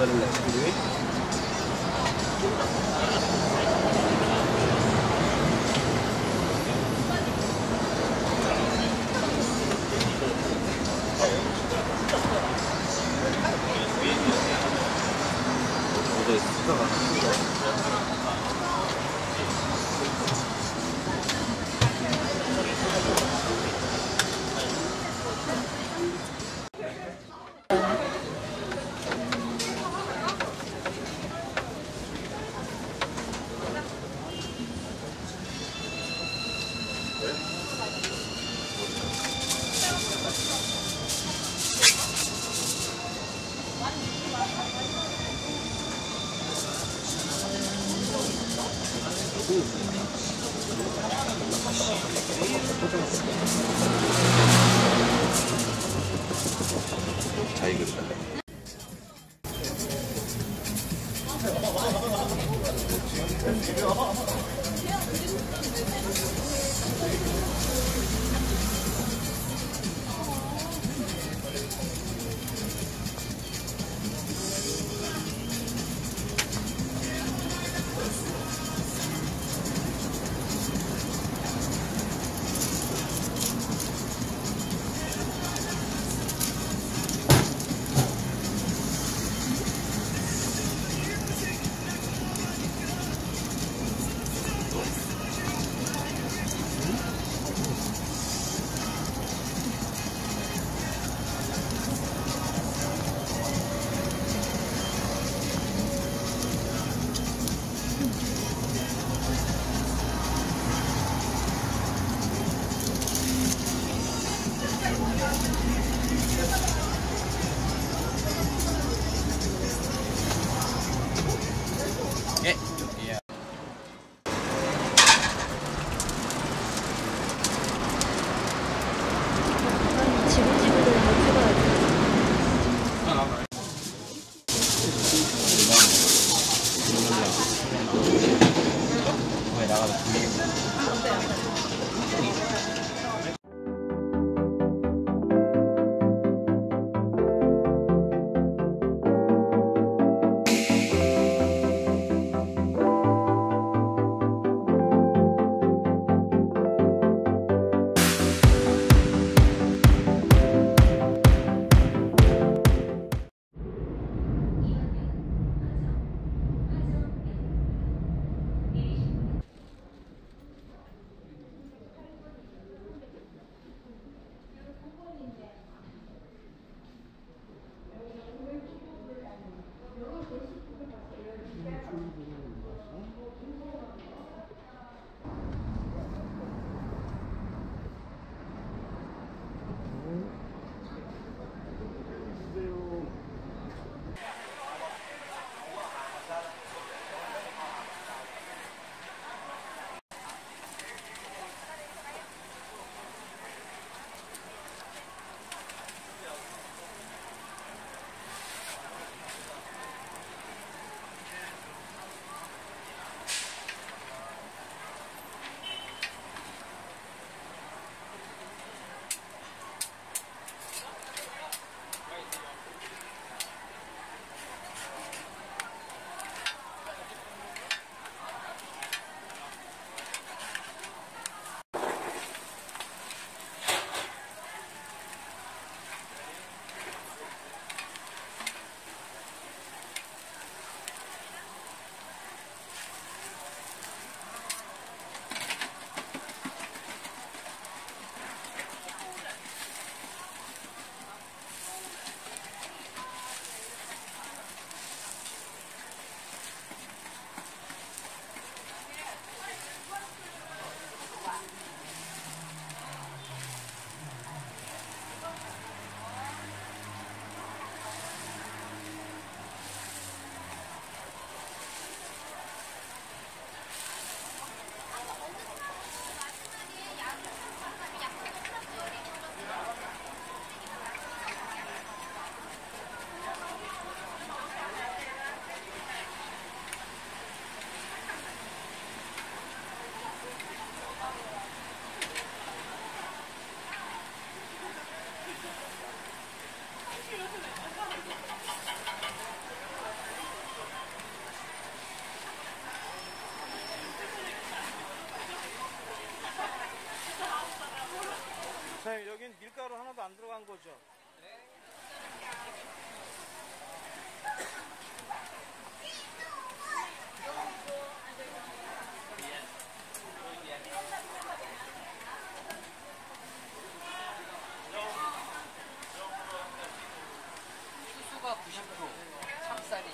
Buttermilk, excuse. ことです。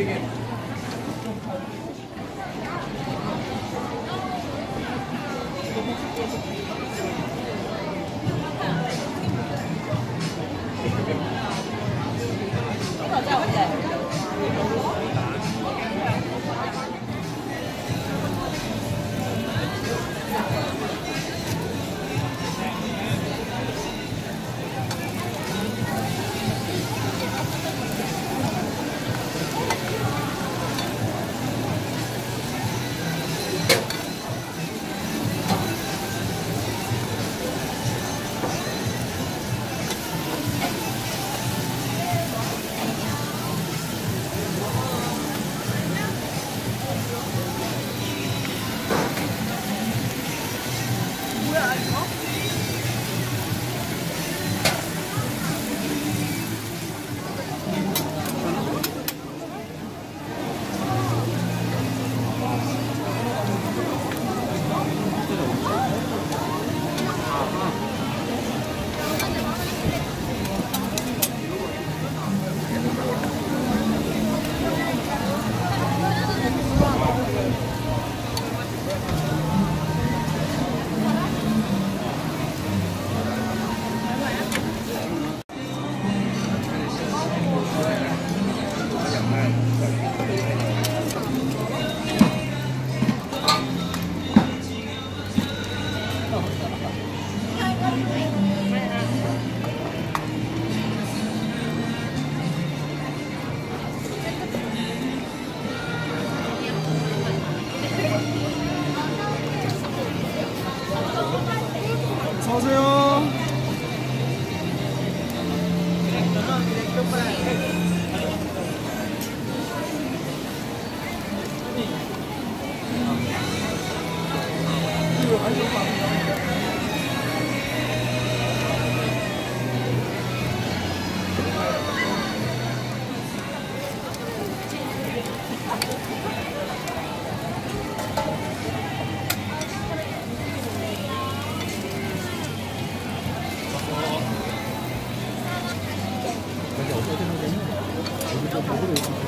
begin. 보고 있습니다.